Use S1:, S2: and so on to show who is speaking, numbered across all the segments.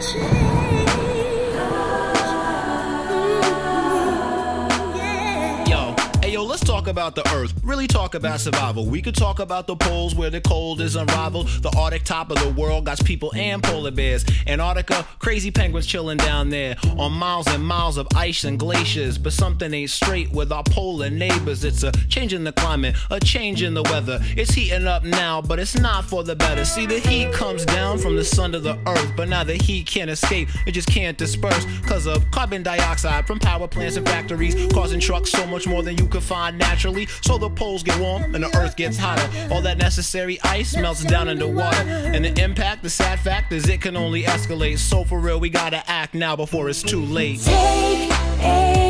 S1: talk about the earth, really talk about survival. We could talk about the poles where the cold is unrivaled. The Arctic top of the world got people and polar bears. Antarctica, crazy penguins chilling down there on miles and miles of ice and glaciers. But something ain't straight with our polar neighbors. It's a change in the climate, a change in the weather. It's heating up now, but it's not for the better. See, the heat comes down from the sun to the earth, but now the heat can't escape. It just can't disperse because of carbon dioxide from power plants and factories, causing trucks so much more than you could find now naturally. So the poles get warm and the earth gets hotter. All that necessary ice melts down into water. And the impact, the sad fact is it can only escalate. So for real, we gotta act now before it's too late.
S2: Take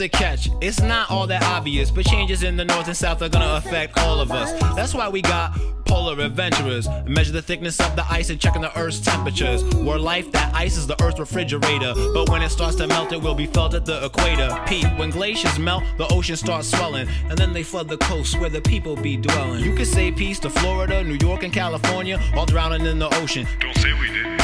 S1: the catch. It's not all that obvious, but changes in the north and south are gonna affect all of us. That's why we got polar adventurers. Measure the thickness of the ice and checking the Earth's temperatures. We're life that ice is the Earth's refrigerator, but when it starts to melt, it will be felt at the equator. Pete, when glaciers melt, the ocean starts swelling, and then they flood the coast where the people be dwelling. You could say peace to Florida, New York, and California, all drowning in the ocean.
S3: Don't say we didn't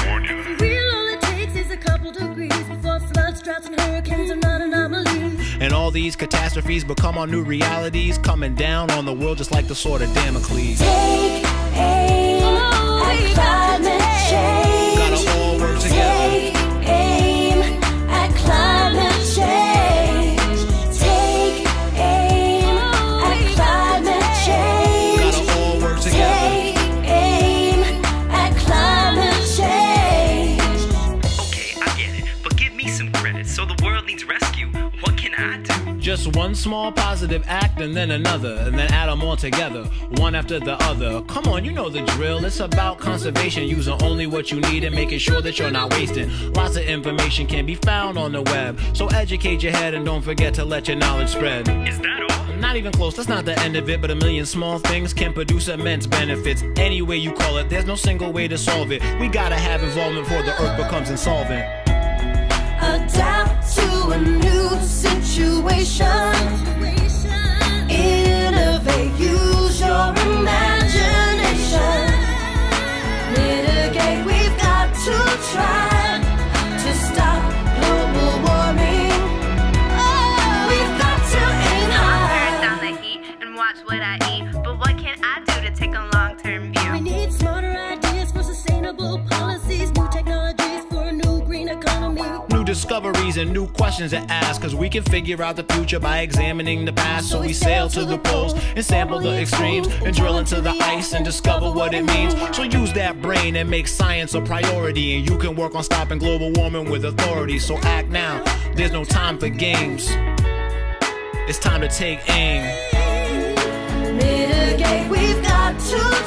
S1: these catastrophes become our new realities, coming down on the world just like the sword of Damocles.
S2: Take aim oh, at climate change.
S1: Gotta all work together.
S2: Take aim at climate change. Take aim oh, at climate change.
S1: Gotta all work together.
S2: Take aim at climate change.
S4: Okay, I get it, but give me some credit. So the world
S1: Just one small positive act and then another, and then add them all together, one after the other. Come on, you know the drill. It's about conservation, using only what you need and making sure that you're not wasting. Lots of information can be found on the web, so educate your head and don't forget to let your knowledge spread.
S4: Is that all?
S1: Not even close, that's not the end of it, but a million small things can produce immense benefits. Any way you call it, there's no single way to solve it. We gotta have involvement before the earth becomes insolvent.
S2: Adapt to a
S5: watch what I eat. But what can I do to take a long term view?
S2: We need smarter ideas for sustainable policies, new technologies for a new green economy New
S1: discoveries and new questions to ask. Cause we can figure out the future by examining the past. So we sail to the poles and sample the extremes and drill into the ice and discover what it means. So use that brain and make science a priority. And you can work on stopping global warming with authority. So act now, there's no time for games. It's time to take aim.